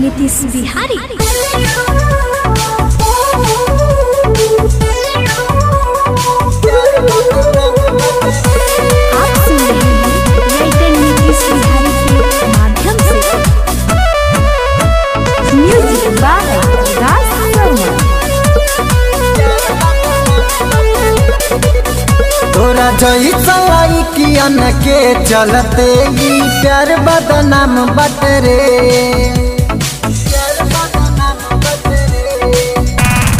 Nitish Bihari. आप सुन रहे हैं writer नीतीश बिहारी के माध्यम बाय तोरा चलाई कियन के चलते प्यार बदनाम बटरे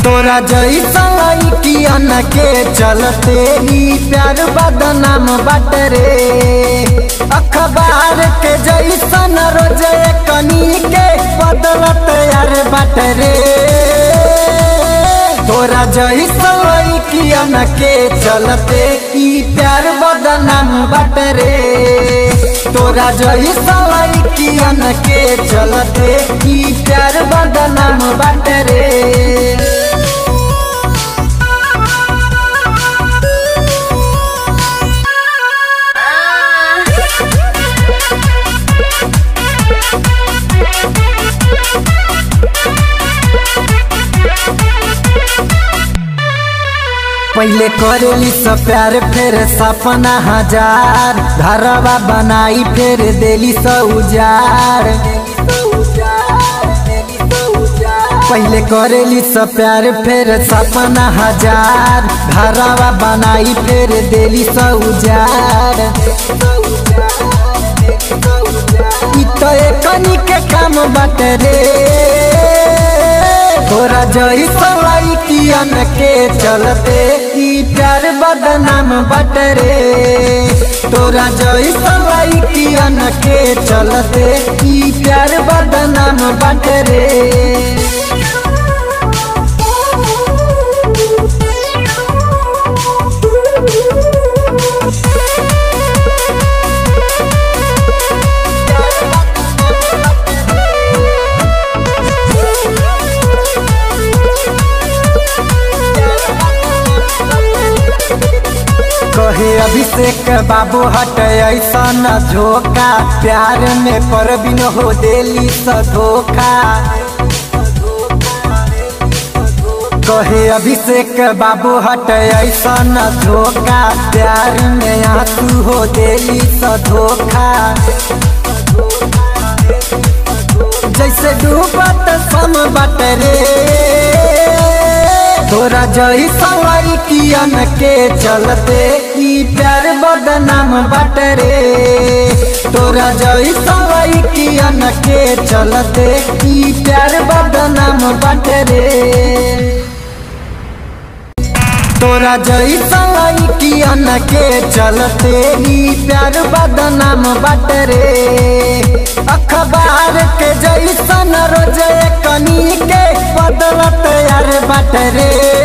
तोरा जई चलाई कियन के चलते ई प्यार बदनाम बटरे अखबार के जैसन रोज़े कनी के बदलत यार बटरे तोरा जैसन कियन के चलते ई प्यार बदनाम बटरे तोरा कियन के चलते की प्यार बदनाम बटरे पहले करेली सब प्यार, फिर सपना हज़ार। घरवा बनाई, फिर देली स उजाड़ पहले करेली सब प्यार, फिर सपना हज़ार। घरवा बनाई, फिर देली स उजाड़ तो एकनी के काम बाटे रे। तोरा जई कियन के चलते, ई प्यार बदनाम बटरे तोरा जैसा सवाई कियन के चलते, ई प्यार बदनाम बटरे अभिषेक बाबू हट, ऐसा न प्यार में पर बिन हो देली स धोखा। कहे अभिषेक बाबू हट, ऐसा न धोखा। प्यार में आँसू हो देली स धोखा। जैसे डूबत सम बटरे तोरा सवारी कियन के चलते ई प्यार बदनाम बटरे तोरा जई सवारी कियन के चलते ई प्यार बदनाम बटरे तोरा जई सवारी कियन के चलते ई प्यार बदनाम बटरे अखबार के जैसन रोज़े कनी के बदलत बटरे